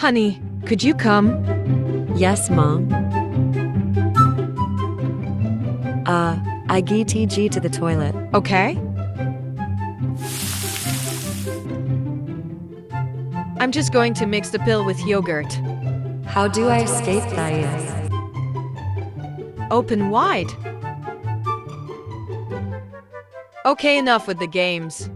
Honey, could you come? Yes, Mom. Uh, I GTG to the toilet. Okay? I'm just going to mix the pill with yogurt. How do I escape, Thais? Open wide. Okay, enough with the games.